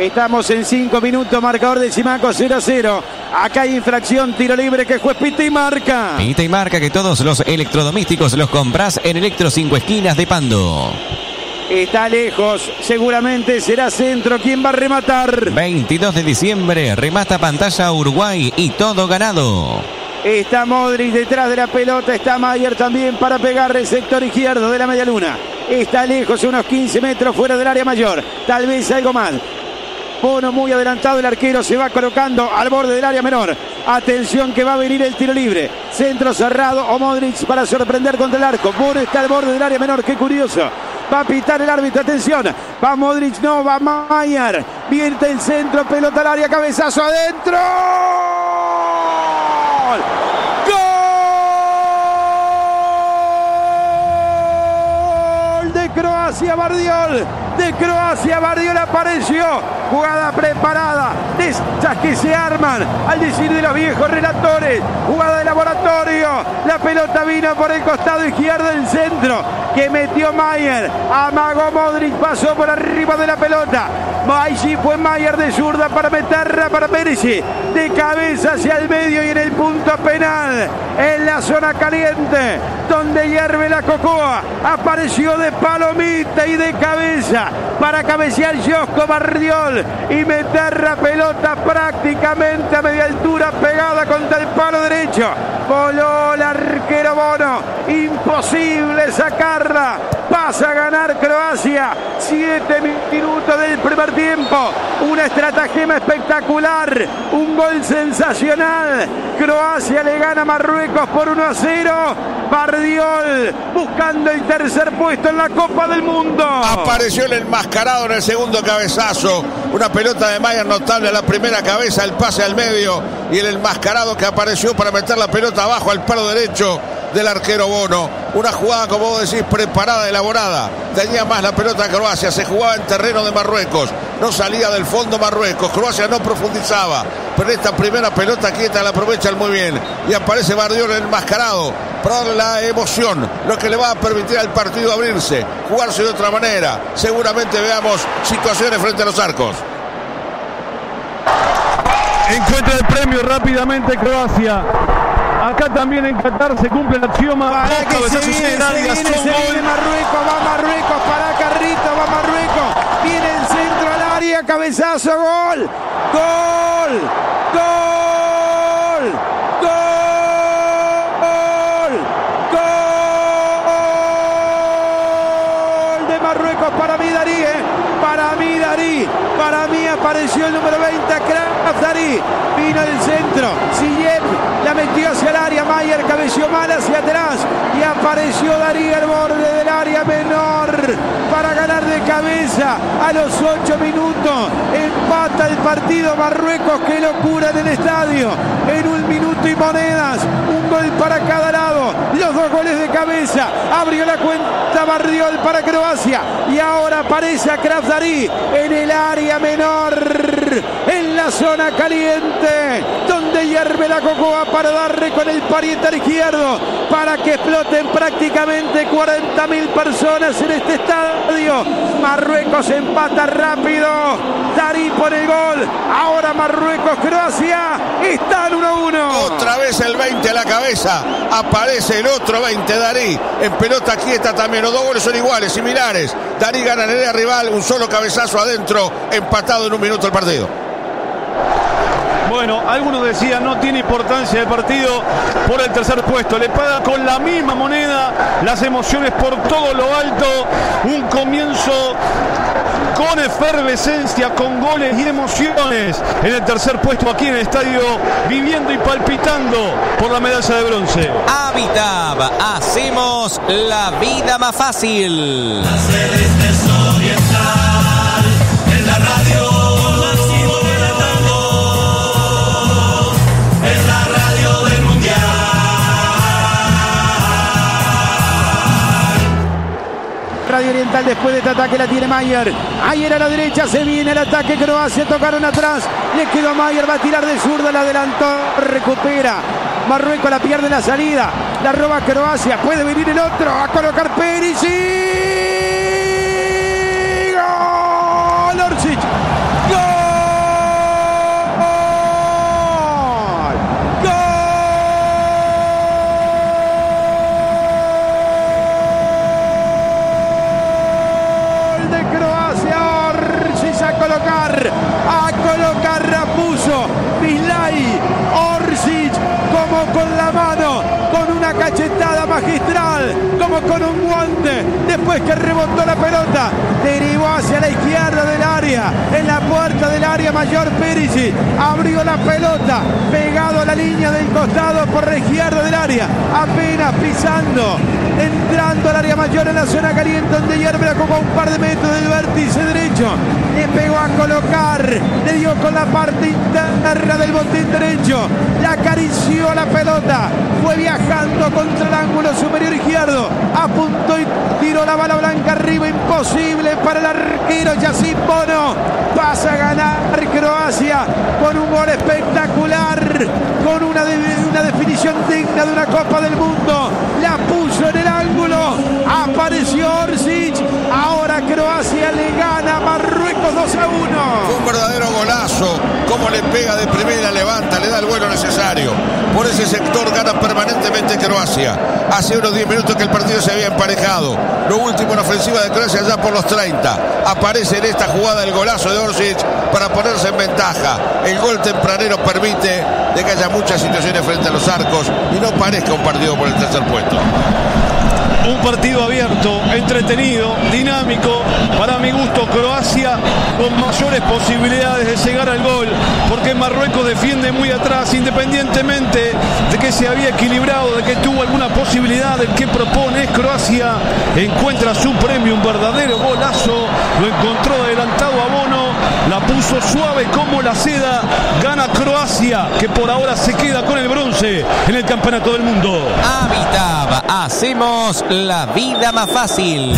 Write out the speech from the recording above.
Estamos en 5 minutos, marcador de Simaco 0 a 0. Acá hay infracción, tiro libre que juez pita y marca. Pita y marca que todos los electrodomésticos los compras en Electro 5 Esquinas de Pando. Está lejos, seguramente será centro. ¿Quién va a rematar? 22 de diciembre, remata pantalla Uruguay y todo ganado. Está Modric detrás de la pelota, está Mayer también para pegar el sector izquierdo de la media luna. Está lejos, unos 15 metros fuera del área mayor. Tal vez algo más. Bono muy adelantado, el arquero se va colocando al borde del área menor. Atención que va a venir el tiro libre. Centro cerrado o Modric para sorprender contra el arco. Bono está al borde del área menor, qué curioso. Va a pitar el árbitro, atención. Va Modric, no, va Mayer. Vierte el centro, pelota al área, cabezazo adentro. ¡Gol! De Croacia, Bardiol de Croacia. Bardiol apareció. Jugada preparada. Estas que se arman al decir de los viejos relatores. Jugada de laboratorio. La pelota vino por el costado izquierdo del centro. Que metió Mayer. Amagó Modric. Pasó por arriba de la pelota. Allí fue Mayer de zurda para meterla para Pérez. De cabeza hacia el medio y en el punto penal. En la zona caliente. Donde hierve la cocoa. Apareció de palomita y de cabeza para cabecear Josco Bardiol y meter la pelota prácticamente a media altura pegada contra el palo derecho. Voló el arquero Bono. Imposible sacarla. Pasa a ganar Croacia. Siete minutos del primer tiempo. Una estratagema espectacular. Un gol sensacional. Croacia le gana a Marruecos por 1 a 0. Bardiol buscando el tercer puesto en la Copa del Mundo. Apareció el enmascarado en el segundo cabezazo. Una pelota de Mayer notable a la primera cabeza, el pase al medio y el enmascarado que apareció para meter la pelota abajo al palo derecho del arquero Bono. Una jugada, como vos decís, preparada, elaborada. Tenía más la pelota Croacia, se jugaba en terreno de Marruecos. No salía del fondo Marruecos. Croacia no profundizaba. Pero esta primera pelota quieta la aprovechan muy bien. Y aparece Bardiol enmascarado para darle la emoción, lo que le va a permitir al partido abrirse, jugarse de otra manera. Seguramente veamos situaciones frente a los arcos. Encuentra el premio rápidamente Croacia. Acá también en Qatar se cumple el axioma. Para que se viene, se viene, se viene Marruecos, va Marruecos, para Carrito, va Marruecos. Viene el centro al área, cabezazo, gol. Gol, gol, gol, gol de Marruecos para mí Darí, eh. para mí Darí, para mí apareció el número 20, Kraf Darí, vino del centro, Sillep la metió hacia el área, Mayer cabeció mal hacia atrás. Y apareció Darí al borde del área menor para ganar de cabeza a los 8 minutos, empata el partido Marruecos, qué locura en el estadio, en un minuto y monedas, un gol para cada lado, los dos goles de cabeza, abrió la cuenta Bardiol para Croacia. Y ahora aparece a Kraf Darí en el área menor, en zona caliente, donde hierve la cocoa para darle con el parietal izquierdo, para que exploten prácticamente 40 mil personas en este estadio. Marruecos empata rápido, Darí por el gol, ahora Marruecos, Croacia, están 1-1. Otra vez el 20 a la cabeza, aparece el otro 20, Darí, en pelota quieta también, los dos goles son iguales, similares. Darí gana en el rival, un solo cabezazo adentro, empatado en un minuto el partido. Bueno, algunos decían no tiene importancia el partido por el tercer puesto. Le paga con la misma moneda las emociones por todo lo alto. Un comienzo con efervescencia, con goles y emociones en el tercer puesto aquí en el estadio, viviendo y palpitando por la medalla de bronce. Habitab, hacemos la vida más fácil. Radio Oriental después de este ataque la tiene Mayer. Mayer a la derecha, se viene el ataque Croacia, tocaron atrás. Le quedó Mayer, va a tirar de zurda, la adelantó, recupera. Marruecos la pierde en la salida. La roba Croacia, puede venir el otro a colocar Perisic. a colocar Rapuso, Bislay, Orsic, como con la mano, con una cachetada magistral, como con un guante, después que rebotó la pelota, derivó hacia la izquierda del área, en la puerta del área mayor Perisic, abrió la pelota, pegado a la línea del costado por la izquierda del área, apenas pisando entrando al área mayor en la zona caliente donde hierve la copa un par de metros del vértice derecho, le pegó a colocar, le dio con la parte interna del botín derecho, le acarició la pelota, fue viajando contra el ángulo superior izquierdo, apuntó y tiró la bala blanca arriba, imposible para el arquero Yacine Bono, pasa a ganar Croacia con un gol espectacular, con una, de- una definición digna de una Copa del Mundo, la puso en el ángulo, apareció Orsic, ahora Croacia le gana a Marruecos 2 a 1. Fue un verdadero golazo. Como le pega de primera, levanta, le da. Por ese sector gana permanentemente Croacia. Hace unos 10 minutos que el partido se había emparejado. Lo último en ofensiva de Croacia ya por los 30. Aparece en esta jugada el golazo de Orsic para ponerse en ventaja. El gol tempranero permite de que haya muchas situaciones frente a los arcos y no parezca un partido por el tercer puesto. Un partido abierto, entretenido, dinámico. Para mi gusto, Croacia con mayores posibilidades de llegar al gol, porque Marruecos defiende muy atrás, independientemente de que se había equilibrado, de que tuvo alguna posibilidad, del que propone Croacia. Encuentra su premio, un verdadero golazo. Lo encontró adelantado a Bono, la puso suave como la seda. Gana Croacia, que por ahora se queda con el bronce en el Campeonato del Mundo. Habitab, hacemos la vida más fácil.